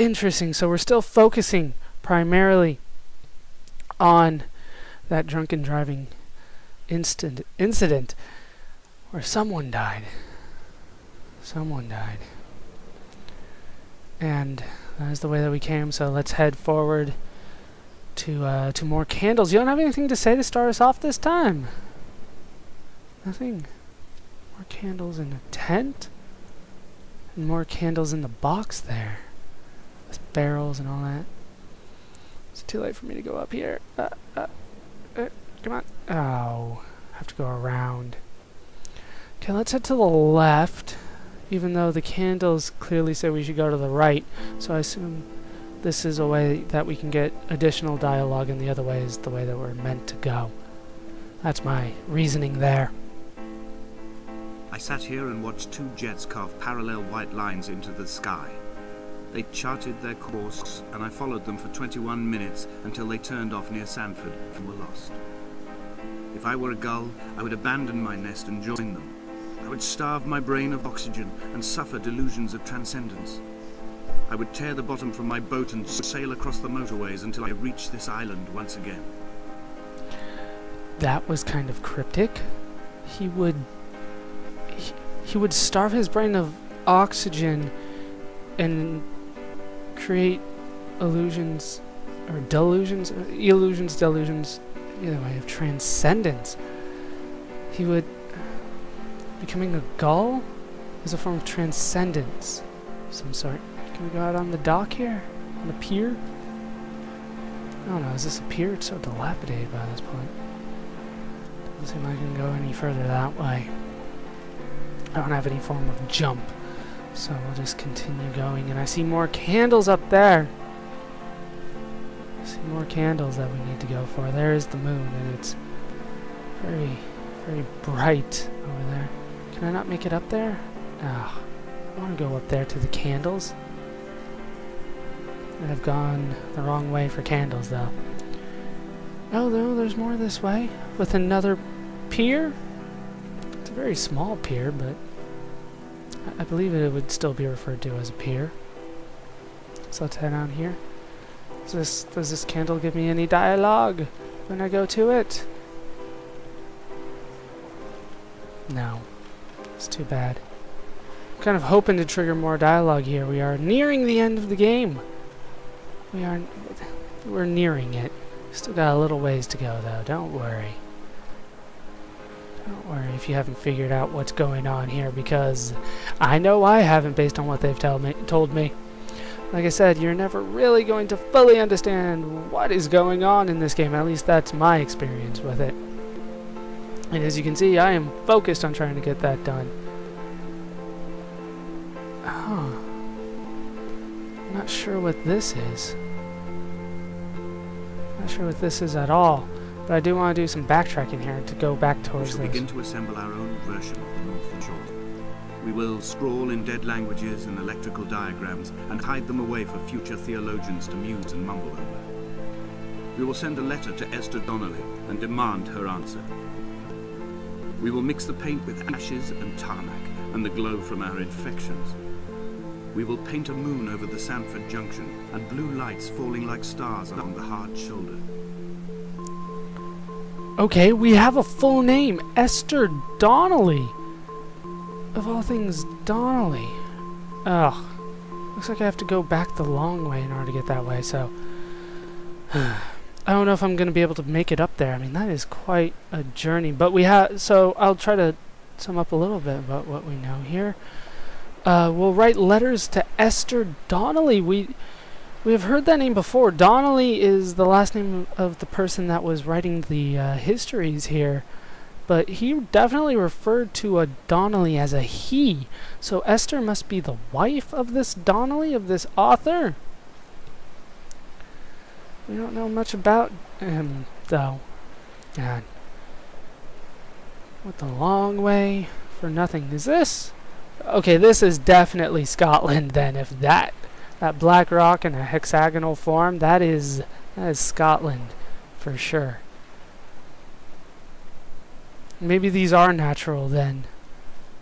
Interesting. So we're still focusing primarily on that drunken driving instant incident where someone died. Someone died. And that is the way that we came, so let's head forward to uh, to more candles. You don't have anything to say to start us off this time? Nothing? More candles in the tent? And more candles in the box there. With barrels and all that. It's too late for me to go up here. Uh, uh, uh, come on. Oh, I have to go around. Okay, let's head to the left, even though the candles clearly say we should go to the right. So I assume this is a way that we can get additional dialogue, and the other way is the way that we're meant to go. That's my reasoning there. I sat here and watched two jets carve parallel white lines into the sky. They charted their course, and I followed them for 21 minutes until they turned off near Sanford and were lost. If I were a gull, I would abandon my nest and join them. I would starve my brain of oxygen and suffer delusions of transcendence. I would tear the bottom from my boat and sail across the motorways until I reached this island once again. That was kind of cryptic. He would he, he would starve his brain of oxygen and create illusions or delusions, uh, illusions, delusions, either way of transcendence. He would becoming a gull is a form of transcendence of some sort. Can we go out on the dock here? On the pier? I don't know, is this a pier? It's so dilapidated by this point. Doesn't seem like I can go any further that way. I don't have any form of jump. So we'll just continue going. And I see more candles up there. I see more candles that we need to go for. There is the moon, and it's very, very bright over there. Can I not make it up there? Ah, I want to go up there to the candles. I've gone the wrong way for candles, though. Oh, no, there's more this way. With another pier? It's a very small pier, but I, believe it would still be referred to as a pier. So let's head on here. Does this, does this candle give me any dialogue when I go to it? No. It's too bad. I'm kind of hoping to trigger more dialogue here. We are nearing the end of the game. We are... We're nearing it. Still got a little ways to go, though. Don't worry. Don't if you haven't figured out what's going on here, because I know I haven't based on what they've tell me, told me. Like I said, you're never really going to fully understand what is going on in this game. At least that's my experience with it. And as you can see, I am focused on trying to get that done. Huh. Not sure what this is. Not sure what this is at all. But I do want to do some backtracking here to go back towards those. begin to assemble our own version of the North Shore. We will scrawl in dead languages and electrical diagrams and hide them away for future theologians to muse and mumble over. We will send a letter to Esther Donnelly and demand her answer. We will mix the paint with ashes and tarmac and the glow from our infections. We will paint a moon over the Sanford Junction and blue lights falling like stars along the hard shoulder. Okay, we have a full name. Esther Donnelly. Of all things, Donnelly. Ugh. Looks like I have to go back the long way in order to get that way, so... I don't know if I'm going to be able to make it up there. I mean, that is quite a journey. But we have... So, I'll try to sum up a little bit about what we know here. Uh, we'll write letters to Esther Donnelly. We... We have heard that name before. Donnelly is the last name of the person that was writing the uh, histories here. But he definitely referred to a Donnelly as a he. So Esther must be the wife of this Donnelly, of this author? We don't know much about him, though. God. What the long way for nothing is this? Okay, this is definitely Scotland then, if that that black rock in a hexagonal form, that is that is Scotland for sure. Maybe these are natural then.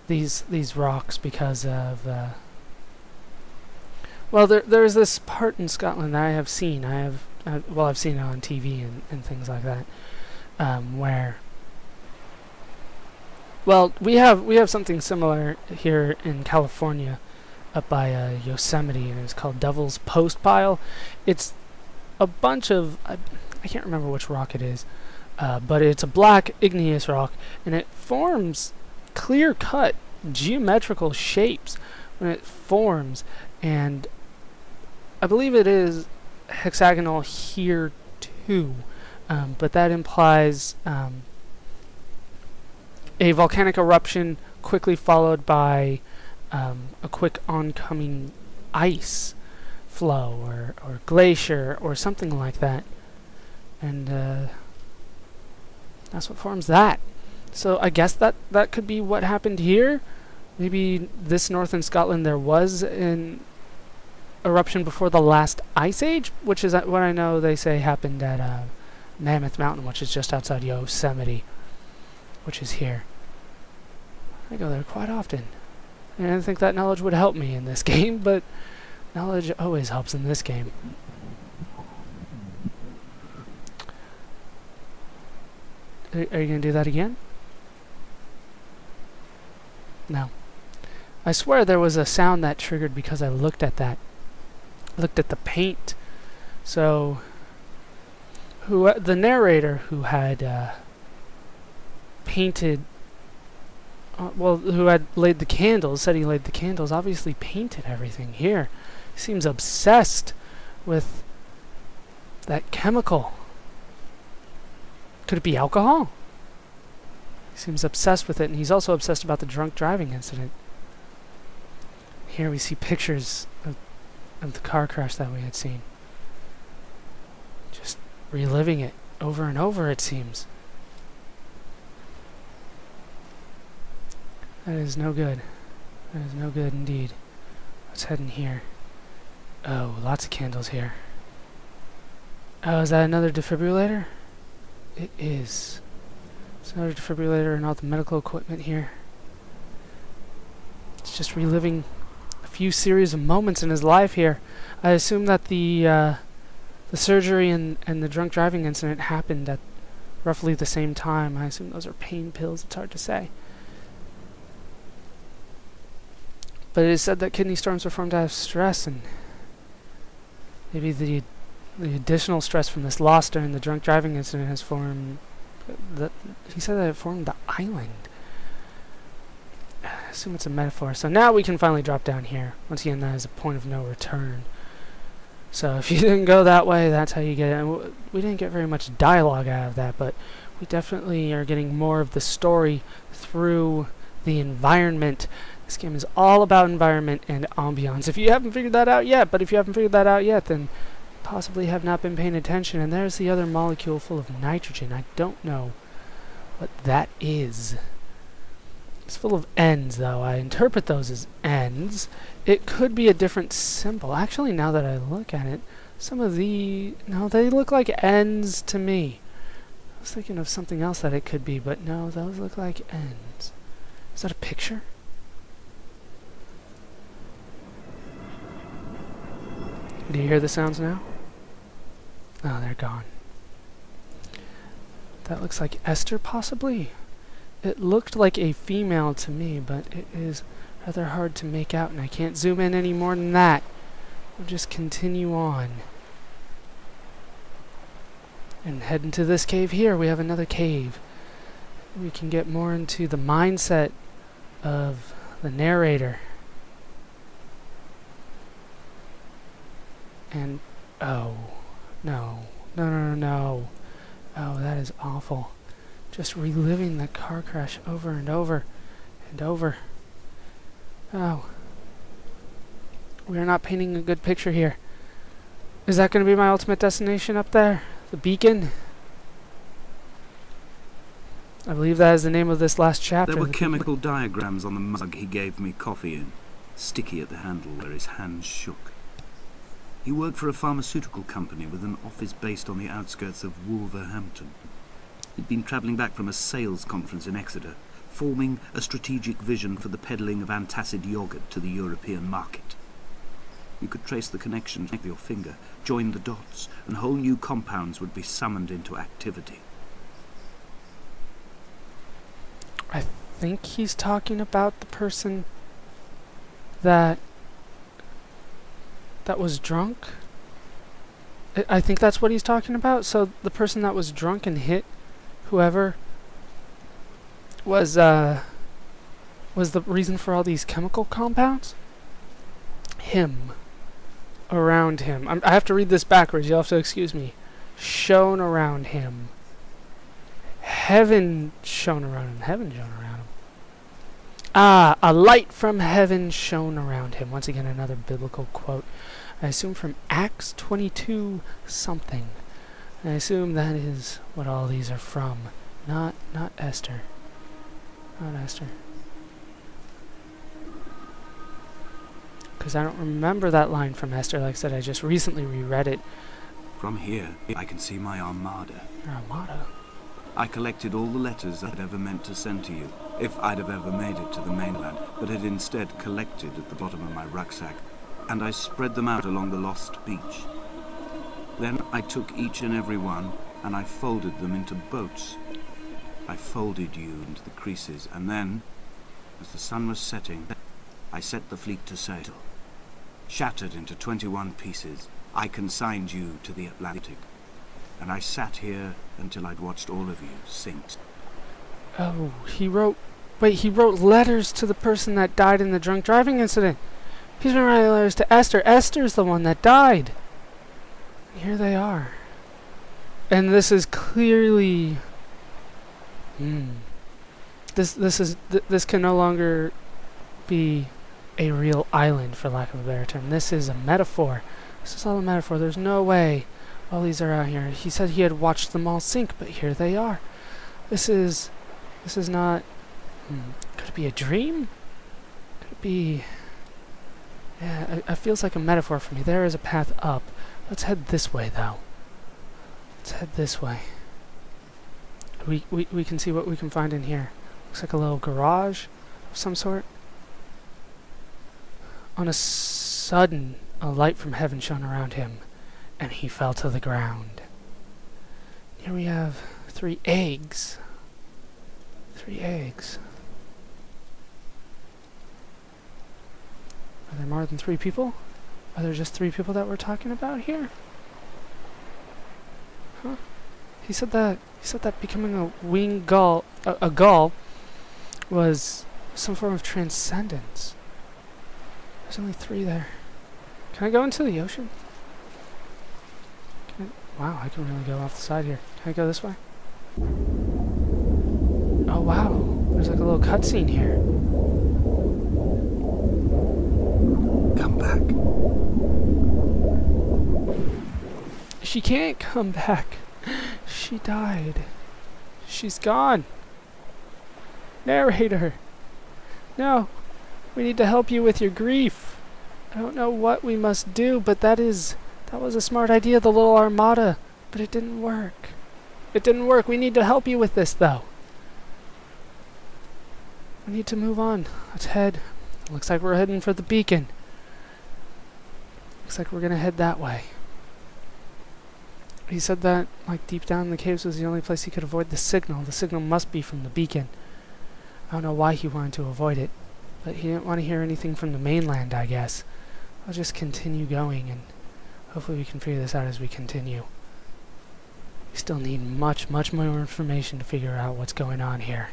These these rocks because of uh, Well, there there's this part in Scotland that I have seen. I have uh, well, I've seen it on TV and, and things like that, um, where. Well, we have we have something similar here in California, up by uh, Yosemite, and it's called Devil's Post Pile. It's a bunch of I, I can't remember which rock it is, uh, but it's a black igneous rock, and it forms clear-cut geometrical shapes when it forms, and I believe it is hexagonal here too, um, but that implies um, a volcanic eruption quickly followed by um, a quick oncoming ice flow or, or glacier or something like that. And uh, that's what forms that. So I guess that, that could be what happened here. Maybe this north in Scotland there was an eruption before the last ice age, which is what I know they say happened at uh, Mammoth Mountain, which is just outside Yosemite, which is here. I go there quite often. I didn't think that knowledge would help me in this game, but knowledge always helps in this game. Are, you going to do that again? No. I swear there was a sound that triggered because I looked at that. Looked at the paint. So, who the narrator who had uh, painted uh, well, who had laid the candles, said he laid the candles, obviously painted everything here. He seems obsessed with that chemical. Could it be alcohol? He seems obsessed with it, and he's also obsessed about the drunk driving incident. Here we see pictures of, of the car crash that we had seen. Just reliving it over and over, it seems. That is no good. That is no good indeed. Let's head in here. Oh, lots of candles here. Oh, is that another defibrillator? It is. It's another defibrillator and all the medical equipment here. It's just reliving a few series of moments in his life here. I assume that the uh, the surgery and, and the drunk driving incident happened at roughly the same time. I assume those are pain pills. It's hard to say. But it is said that kidney stones are formed out of stress, and maybe the the additional stress from this loss during the drunk driving incident has formed. The, he said that it formed the island. I assume it's a metaphor. So now we can finally drop down here. Once again, that is a point of no return. So if you didn't go that way, that's how you get it. And we didn't get very much dialogue out of that, but we definitely are getting more of the story through the environment this game is all about environment and ambiance. If you haven't figured that out yet, but if you haven't figured that out yet, then possibly have not been paying attention. And there's the other molecule full of nitrogen. I don't know what that is. It's full of N's, though. I interpret those as N's. It could be a different symbol. Actually, now that I look at it, some of the... No, they look like N's to me. I was thinking of something else that it could be, but no, those look like N's. Is that a picture? Do you hear the sounds now? Oh, they're gone. That looks like Esther, possibly? It looked like a female to me, but it is rather hard to make out, and I can't zoom in any more than that. We'll just continue on. And head into this cave here. We have another cave. We can get more into the mindset of the narrator. And, oh, no, no, no, no, no. Oh, that is awful. Just reliving that car crash over and over and over. Oh. We are not painting a good picture here. Is that going to be my ultimate destination up there? The beacon? I believe that is the name of this last chapter. There were the chemical diagrams on the mug he gave me coffee in, sticky at the handle where his hands shook. He worked for a pharmaceutical company with an office based on the outskirts of Wolverhampton. He'd been travelling back from a sales conference in Exeter, forming a strategic vision for the peddling of antacid yogurt to the European market. You could trace the connection with your finger, join the dots, and whole new compounds would be summoned into activity. I think he's talking about the person that that was drunk. I- think that's what he's talking about. So the person that was drunk and hit whoever was uh was the reason for all these chemical compounds. Him around him. I'm, I have to read this backwards. You'll have to excuse me. Shone around him. Heaven shone around him. Heaven shone around him. Ah, a light from heaven shone around him. Once again, another biblical quote. I assume from Acts 22 something. I assume that is what all these are from. Not, not Esther. Not Esther. Because I don't remember that line from Esther. Like I said, I just recently reread it. From here, I can see my armada. Your Armada. I collected all the letters I'd ever meant to send to you, if I'd have ever made it to the mainland, but had instead collected at the bottom of my rucksack, and I spread them out along the lost beach. Then I took each and every one, and I folded them into boats. I folded you into the creases, and then, as the sun was setting, I set the fleet to sail. Shattered into 21 pieces, I consigned you to the Atlantic, and I sat here until I'd watched all of you sink. Oh, he wrote. Wait, he wrote letters to the person that died in the drunk driving incident. He's been writing letters to Esther. Esther's the one that died. Here they are. And this is clearly. Hmm. This this is th- this can no longer be a real island, for lack of a better term. This is a metaphor. This is all a metaphor. There's no way all these are out here. He said he had watched them all sink, but here they are. This is this is not. Hmm, could it be a dream? Could it be? Yeah, it, it feels like a metaphor for me. There is a path up. Let's head this way, though. Let's head this way. We we we can see what we can find in here. Looks like a little garage of some sort. On a sudden, a light from heaven shone around him, and he fell to the ground. Here we have three eggs. Three eggs. Are there more than three people? Are there just three people that we're talking about here? Huh? He said that he said that becoming a winged gull, a, a gull, was some form of transcendence. There's only three there. Can I go into the ocean? Wow, I can really go off the side here. Can I go this way? Oh wow, there's like a little cutscene here. Come back. She can't come back. She died. She's gone. Narrator. No. We need to help you with your grief. I don't know what we must do, but that is that was a smart idea, the little armada, but it didn't work. It didn't work. We need to help you with this though. We need to move on. Let's head. Looks like we're heading for the beacon. Looks like we're gonna head that way. He said that, like, deep down in the caves was the only place he could avoid the signal. The signal must be from the beacon. I don't know why he wanted to avoid it, but he didn't want to hear anything from the mainland, I guess. I'll just continue going, and hopefully we can figure this out as we continue. We still need much, much more information to figure out what's going on here.